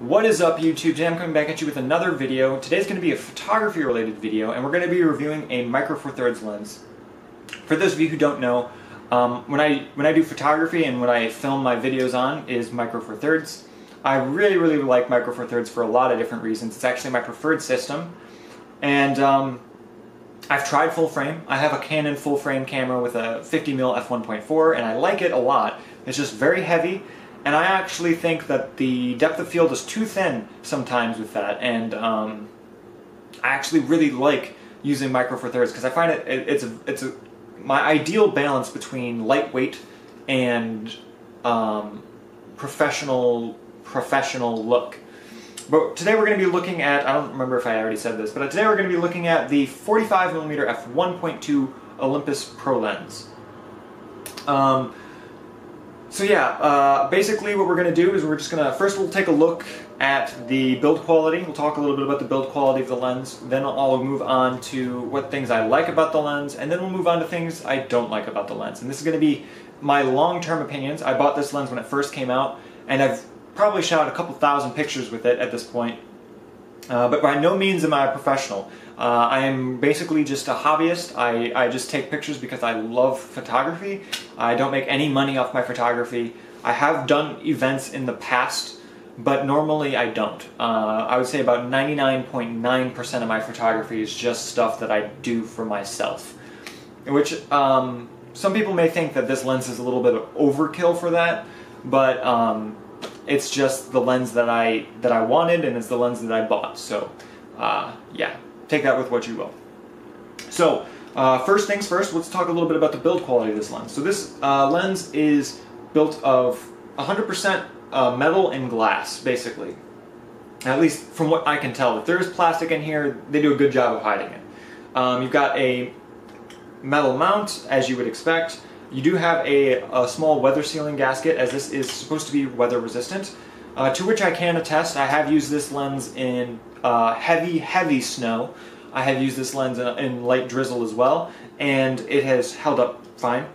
What is up YouTube? Today I'm coming back at you with another video. Today's going to be a photography related video and we're going to be reviewing a Micro Four Thirds lens. For those of you who don't know, um, when I when I do photography and when I film my videos on is Micro Four Thirds. I really really like Micro Four Thirds for a lot of different reasons. It's actually my preferred system and um, I've tried full frame. I have a Canon full frame camera with a 50mm f1.4 and I like it a lot. It's just very heavy and I actually think that the depth of field is too thin sometimes with that, and um, I actually really like using Micro Four Thirds because I find it, it, it's a it's a my ideal balance between lightweight and um, professional professional look. But today we're going to be looking at, I don't remember if I already said this, but today we're going to be looking at the 45mm f1.2 Olympus Pro Lens. Um, so yeah, uh, basically what we're going to do is we're just going to, first we'll take a look at the build quality. We'll talk a little bit about the build quality of the lens. Then I'll move on to what things I like about the lens. And then we'll move on to things I don't like about the lens. And this is going to be my long-term opinions. I bought this lens when it first came out. And I've probably shot a couple thousand pictures with it at this point. Uh, but by no means am I a professional. Uh, I am basically just a hobbyist. I, I just take pictures because I love photography. I don't make any money off my photography. I have done events in the past, but normally I don't. Uh, I would say about 99.9% of my photography is just stuff that I do for myself. Which um, some people may think that this lens is a little bit of overkill for that, but um, it's just the lens that I that I wanted and it's the lens that I bought. So uh, yeah take that with what you will. So, uh, first things first, let's talk a little bit about the build quality of this lens. So this uh, lens is built of 100% uh, metal and glass, basically. At least from what I can tell. If there is plastic in here, they do a good job of hiding it. Um, you've got a metal mount, as you would expect. You do have a, a small weather sealing gasket, as this is supposed to be weather resistant. Uh, to which I can attest, I have used this lens in uh, heavy, heavy snow. I have used this lens in, in, light drizzle as well, and it has held up fine.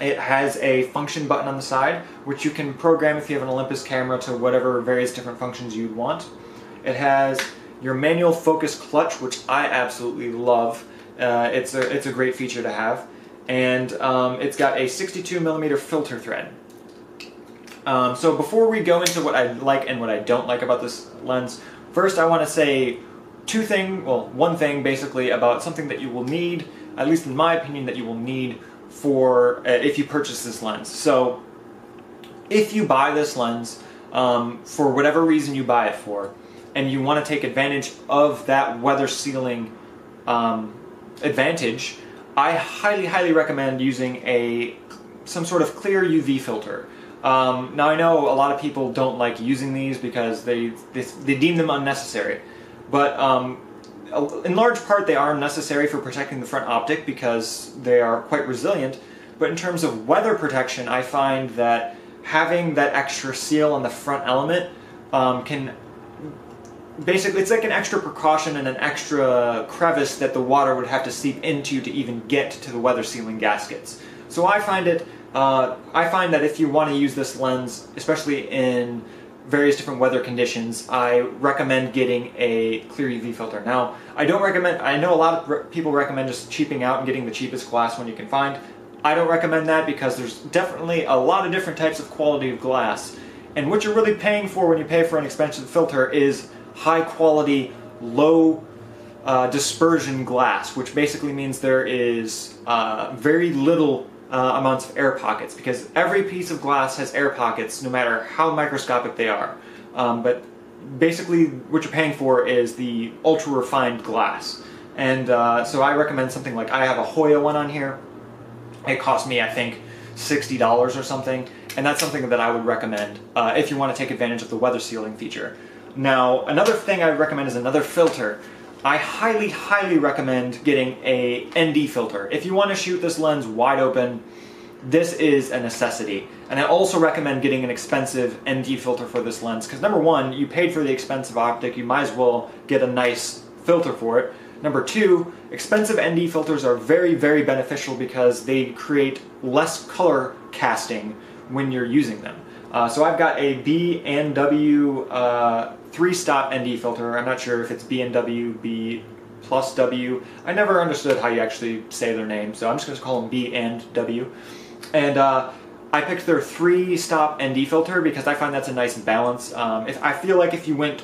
It has a function button on the side, which you can program if you have an Olympus camera to whatever various different functions you'd want. It has your manual focus clutch, which I absolutely love. Uh, it's, a, it's a great feature to have. And um, it's got a 62 millimeter filter thread. Um, so before we go into what I like and what I don't like about this lens, first I want to say two things, well, one thing basically about something that you will need, at least in my opinion, that you will need for uh, if you purchase this lens. So if you buy this lens um, for whatever reason you buy it for, and you want to take advantage of that weather sealing um, advantage, I highly, highly recommend using a some sort of clear UV filter. Um, now I know a lot of people don't like using these because they, they, they deem them unnecessary, but um, in large part they are necessary for protecting the front optic because they are quite resilient, but in terms of weather protection I find that having that extra seal on the front element um, can basically it's like an extra precaution and an extra crevice that the water would have to seep into to even get to the weather sealing gaskets. So I find it uh, I find that if you want to use this lens, especially in various different weather conditions, I recommend getting a clear UV filter. Now, I don't recommend, I know a lot of re people recommend just cheaping out and getting the cheapest glass one you can find. I don't recommend that because there's definitely a lot of different types of quality of glass. And what you're really paying for when you pay for an expensive filter is high quality, low uh, dispersion glass, which basically means there is uh, very little uh, amounts of air pockets because every piece of glass has air pockets no matter how microscopic they are. Um, but basically what you're paying for is the ultra refined glass. And uh, so I recommend something like, I have a Hoya one on here. It cost me, I think, $60 or something. And that's something that I would recommend uh, if you want to take advantage of the weather sealing feature. Now, another thing I recommend is another filter. I highly, highly recommend getting a ND filter. If you want to shoot this lens wide open, this is a necessity. And I also recommend getting an expensive ND filter for this lens because number one, you paid for the expensive optic, you might as well get a nice filter for it. Number two, expensive ND filters are very, very beneficial because they create less color casting when you're using them. Uh, so I've got a B and W uh, three-stop ND filter. I'm not sure if it's B and W, B plus W. I never understood how you actually say their name, so I'm just going to call them B and W. And uh, I picked their three-stop ND filter because I find that's a nice balance. Um, if I feel like if you went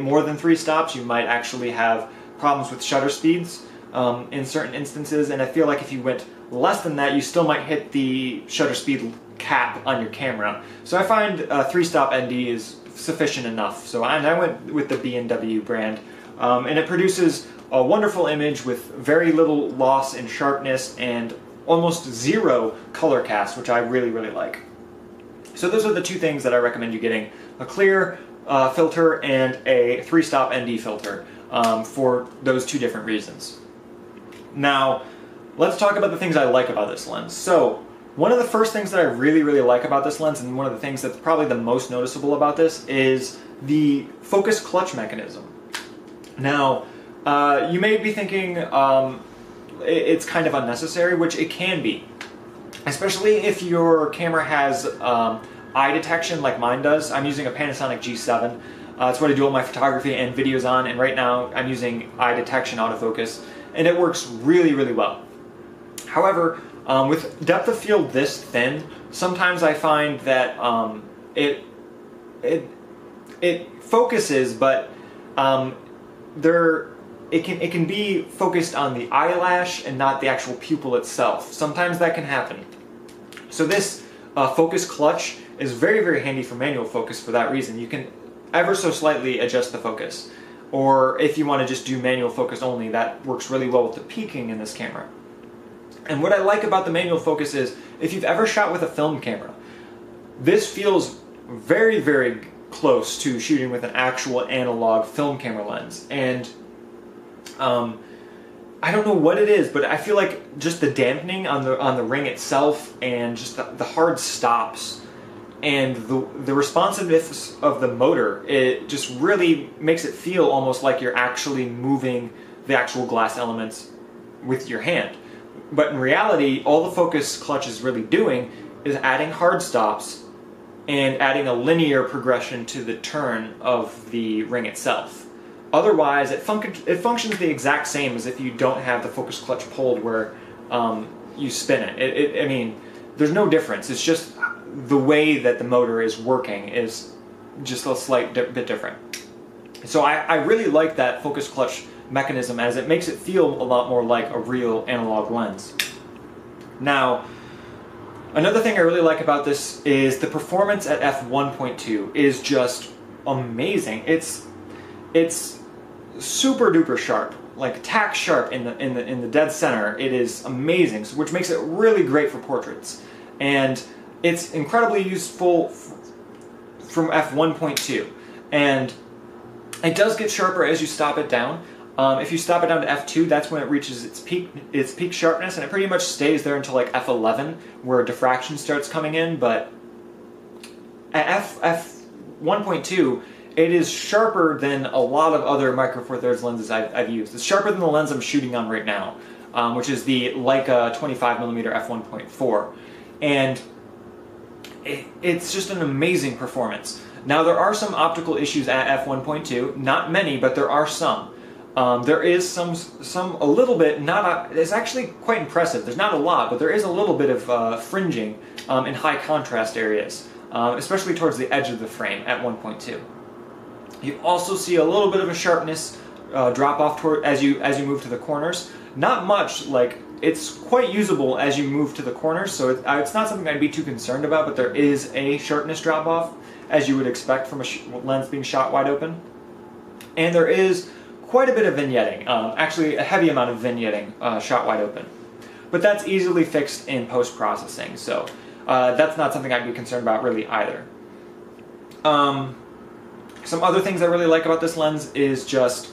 more than three stops, you might actually have problems with shutter speeds um, in certain instances, and I feel like if you went less than that, you still might hit the shutter speed cap on your camera. So I find a three-stop ND is sufficient enough. So and I went with the B&W brand, um, and it produces a wonderful image with very little loss in sharpness and almost zero color cast, which I really, really like. So those are the two things that I recommend you getting. A clear uh, filter and a three-stop ND filter um, for those two different reasons. Now, let's talk about the things I like about this lens. So, one of the first things that I really, really like about this lens, and one of the things that's probably the most noticeable about this, is the focus clutch mechanism. Now, uh, you may be thinking um, it's kind of unnecessary, which it can be. Especially if your camera has um, eye detection like mine does. I'm using a Panasonic G7. Uh, that's what I do all my photography and videos on, and right now I'm using eye detection autofocus, and it works really, really well. However, um, with depth of field this thin, sometimes I find that um, it it it focuses, but um, there it can it can be focused on the eyelash and not the actual pupil itself. Sometimes that can happen. So this uh, focus clutch is very very handy for manual focus for that reason. You can ever so slightly adjust the focus. Or if you want to just do manual focus only, that works really well with the peaking in this camera. And what I like about the manual focus is, if you've ever shot with a film camera, this feels very, very close to shooting with an actual analog film camera lens. And um, I don't know what it is, but I feel like just the dampening on the on the ring itself and just the, the hard stops and the the responsiveness of the motor, it just really makes it feel almost like you're actually moving the actual glass elements with your hand. But in reality, all the focus clutch is really doing is adding hard stops and adding a linear progression to the turn of the ring itself. Otherwise, it, fun- it functions the exact same as if you don't have the focus clutch pulled where um, you spin it. It, it. I mean, there's no difference. It's just the way that the motor is working is just a slight di- bit different. So I, I really like that focus clutch mechanism as it makes it feel a lot more like a real analog lens. Now, another thing I really like about this is the performance at f1.2 is just amazing. It's it's super duper sharp, like tack sharp in the in the in the dead center. It is amazing, which makes it really great for portraits. And it's incredibly useful from f1.2 and it does get sharper as you stop it down um, if you stop it down to F2, that's when it reaches its peak its peak sharpness, and it pretty much stays there until like F11, where diffraction starts coming in. But at F F 1.2, it is sharper than a lot of other micro four thirds lenses I've, I've, used. It's sharper than the lens I'm shooting on right now, um, which is the Leica 25 millimeter f 1.4, and it, it's just an amazing performance. Now there are some optical issues at f1.2, not many, but there are some. Um, there is some, some a little bit, not a, it's actually quite impressive. There's not a lot, but there is a little bit of uh, fringing um, in high contrast areas, uh, especially towards the edge of the frame at 1.2. You also see a little bit of a sharpness uh, drop off toward as you as you move to the corners. Not much, like it's quite usable as you move to the corners, so it, uh, it's not something I'd be too concerned about. But there is a sharpness drop off, as you would expect from a lens being shot wide open, and there is quite a bit of vignetting, um, actually a heavy amount of vignetting uh, shot wide open. But that's easily fixed in post-processing, so uh, that's not something I'd be concerned about really either. Um, some other things I really like about this lens is just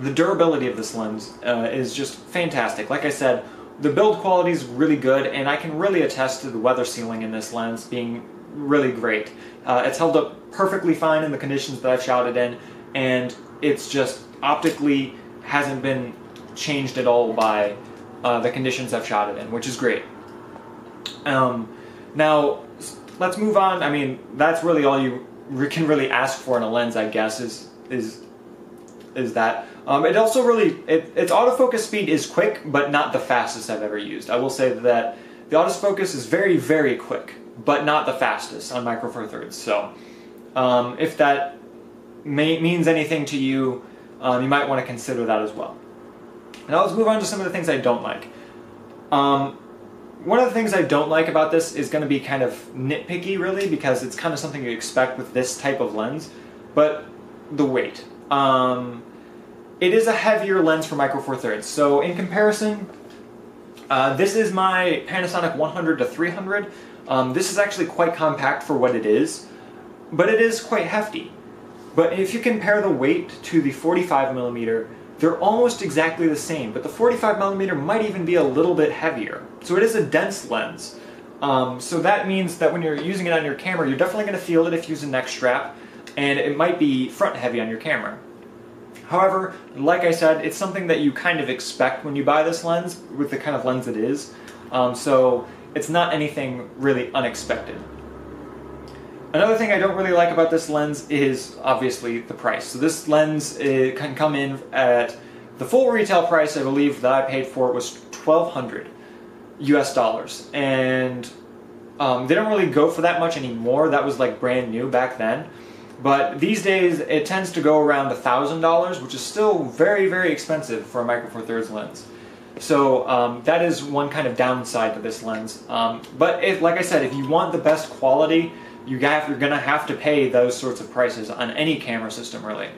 the durability of this lens uh, is just fantastic. Like I said, the build quality is really good, and I can really attest to the weather sealing in this lens being really great. Uh, it's held up perfectly fine in the conditions that I've shot it in, and it's just optically hasn't been changed at all by uh, the conditions I've shot it in, which is great. Um, now, let's move on. I mean, that's really all you can really ask for in a lens, I guess, is is is that. Um, it also really it, its autofocus speed is quick, but not the fastest I've ever used. I will say that the autofocus is very very quick, but not the fastest on Micro Four Thirds. So um, if that may, means anything to you, um, you might want to consider that as well. Now let's move on to some of the things I don't like. Um, one of the things I don't like about this is going to be kind of nitpicky, really, because it's kind of something you expect with this type of lens, but the weight. Um, it is a heavier lens for Micro Four Thirds, so in comparison, uh, this is my Panasonic 100 to 300. Um, this is actually quite compact for what it is, but it is quite hefty. But if you compare the weight to the 45 millimeter, they're almost exactly the same, but the 45 millimeter might even be a little bit heavier. So it is a dense lens. Um, so that means that when you're using it on your camera, you're definitely going to feel it if you use a neck strap, and it might be front heavy on your camera. However, like I said, it's something that you kind of expect when you buy this lens with the kind of lens it is. Um, so it's not anything really unexpected. Another thing I don't really like about this lens is obviously the price. So this lens can come in at the full retail price I believe that I paid for it was 1200 US dollars and um, they don't really go for that much anymore. That was like brand new back then. But these days it tends to go around $1,000 which is still very very expensive for a Micro Four Thirds lens. So um, that is one kind of downside to this lens. Um, but if, like I said, if you want the best quality you have, you're going to have to pay those sorts of prices on any camera system, really.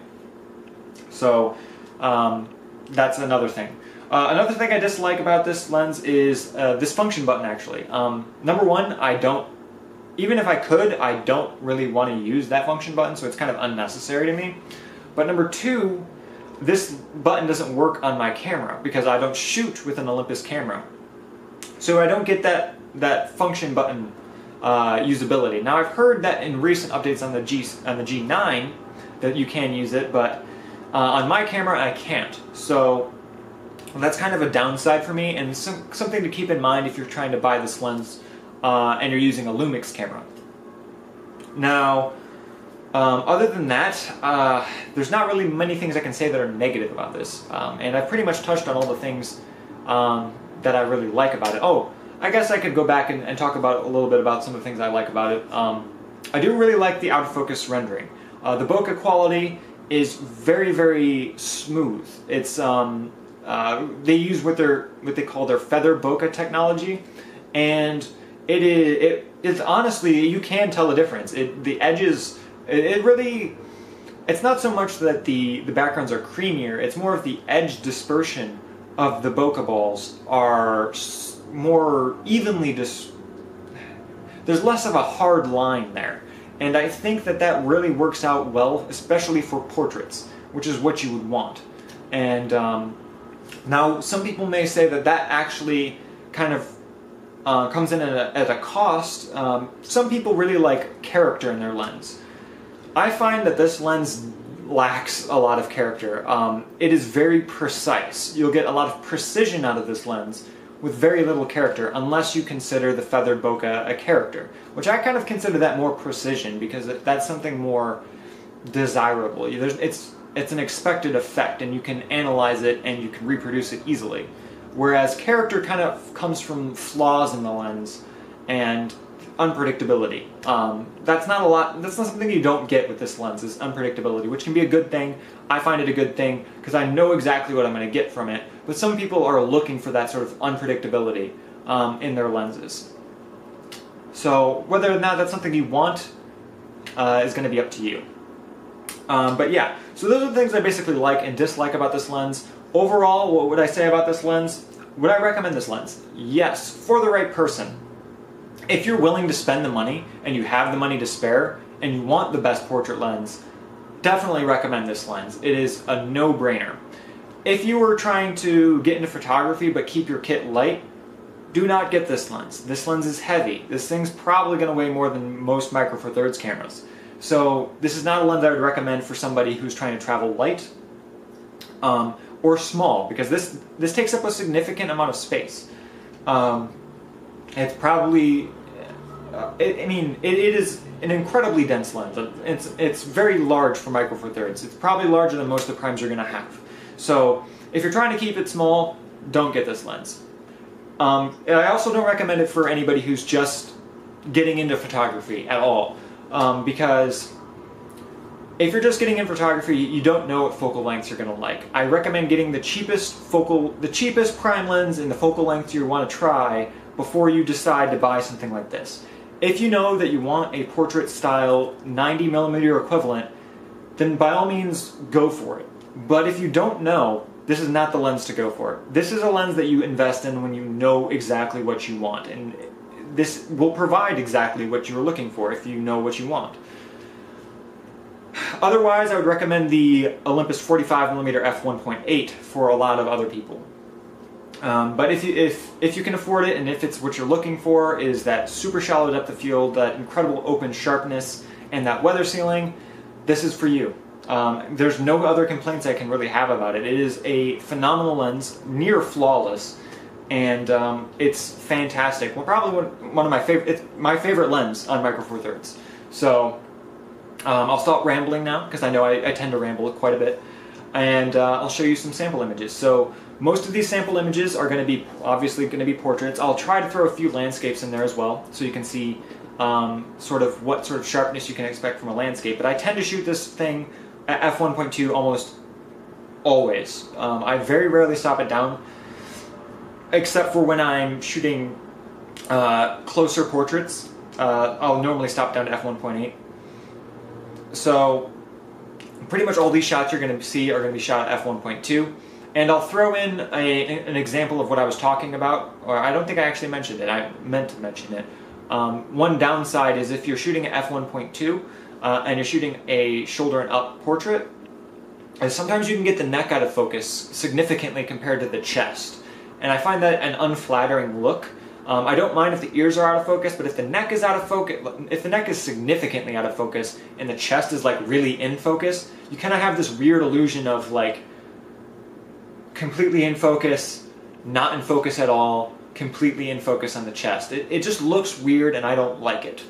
So um, that's another thing. Uh, another thing I dislike about this lens is uh, this function button, actually. Um, number one, I don't, even if I could, I don't really want to use that function button, so it's kind of unnecessary to me. But number two, this button doesn't work on my camera because I don't shoot with an Olympus camera. So I don't get that, that function button uh, usability. Now I've heard that in recent updates on the G on the G9 that you can use it, but uh, on my camera I can't. So that's kind of a downside for me, and some, something to keep in mind if you're trying to buy this lens uh, and you're using a Lumix camera. Now, um, other than that, uh, there's not really many things I can say that are negative about this, um, and I've pretty much touched on all the things um, that I really like about it. Oh, I guess I could go back and, and, talk about a little bit about some of the things I like about it. Um, I do really like the out of focus rendering. Uh, the bokeh quality is very, very smooth. It's um, uh, they use what they what they call their feather bokeh technology, and it is it is honestly you can tell the difference. It the edges it, it really it's not so much that the the backgrounds are creamier. It's more of the edge dispersion of the bokeh balls are more evenly dis. There's less of a hard line there, and I think that that really works out well, especially for portraits, which is what you would want. And um, now, some people may say that that actually kind of uh, comes in at a, at a cost. Um, some people really like character in their lens. I find that this lens lacks a lot of character. Um, it is very precise. You'll get a lot of precision out of this lens, with very little character unless you consider the feathered bokeh a character, which I kind of consider that more precision because that's something more desirable. It's it's an expected effect and you can analyze it and you can reproduce it easily. Whereas character kind of comes from flaws in the lens and unpredictability. Um, that's not a lot. That's not something you don't get with this lens. Is unpredictability, which can be a good thing. I find it a good thing because I know exactly what I'm going to get from it. But some people are looking for that sort of unpredictability um, in their lenses. So whether or not that's something you want uh, is going to be up to you. Um, but yeah, so those are the things I basically like and dislike about this lens. Overall, what would I say about this lens? Would I recommend this lens? Yes, for the right person if you're willing to spend the money and you have the money to spare and you want the best portrait lens, definitely recommend this lens. It is a no-brainer. If you were trying to get into photography but keep your kit light, do not get this lens. This lens is heavy. This thing's probably going to weigh more than most Micro Four Thirds cameras. So this is not a lens I would recommend for somebody who's trying to travel light um, or small because this this takes up a significant amount of space. Um, it's probably uh, it, I mean, it, it is an incredibly dense lens. It's, it's very large for Micro Four Thirds. It's probably larger than most of the primes you're going to have. So if you're trying to keep it small, don't get this lens. Um, I also don't recommend it for anybody who's just getting into photography at all, um, because if you're just getting in photography, you don't know what focal lengths you're going to like. I recommend getting the cheapest focal, the cheapest prime lens and the focal length you want to try before you decide to buy something like this. If you know that you want a portrait style 90 millimeter equivalent, then by all means go for it. But if you don't know, this is not the lens to go for. This is a lens that you invest in when you know exactly what you want, and this will provide exactly what you're looking for if you know what you want. Otherwise, I would recommend the Olympus 45mm f1.8 for a lot of other people. Um, but if you, if, if you can afford it and if it's what you're looking for is that super shallow depth of field, that incredible open sharpness, and that weather sealing, this is for you. Um, there's no other complaints I can really have about it. It is a phenomenal lens, near flawless, and um, it's fantastic. Well, probably one, of my favorite, it's my favorite lens on Micro Four Thirds. So um, I'll stop rambling now because I know I, I, tend to ramble quite a bit, and uh, I'll show you some sample images. So most of these sample images are going to be obviously going to be portraits. I'll try to throw a few landscapes in there as well, so you can see um, sort of what sort of sharpness you can expect from a landscape. But I tend to shoot this thing at f1.2 almost always. Um, I very rarely stop it down, except for when I'm shooting uh, closer portraits. Uh, I'll normally stop down to f1.8. So pretty much all these shots you're going to see are going to be shot at f1.2. And I'll throw in a, an example of what I was talking about, or I don't think I actually mentioned it, I meant to mention it. Um, one downside is if you're shooting at f1.2, uh, and you're shooting a shoulder and up portrait, sometimes you can get the neck out of focus significantly compared to the chest. And I find that an unflattering look. Um, I don't mind if the ears are out of focus, but if the neck is out of focus, if the neck is significantly out of focus and the chest is like really in focus, you kind of have this weird illusion of like completely in focus, not in focus at all, completely in focus on the chest. It, it just looks weird and I don't like it.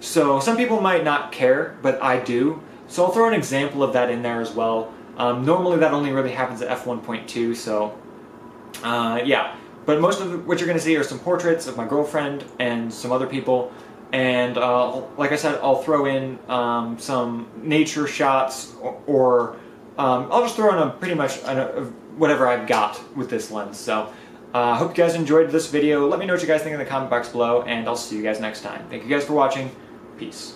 So some people might not care, but I do. So I'll throw an example of that in there as well. Um, normally that only really happens at f1.2, so uh, yeah. But most of what you're going to see are some portraits of my girlfriend and some other people. And uh, like I said, I'll throw in um, some nature shots or, or um, I'll just throw in a pretty much a, whatever I've got with this lens. So I uh, hope you guys enjoyed this video. Let me know what you guys think in the comment box below, and I'll see you guys next time. Thank you guys for watching. Peace.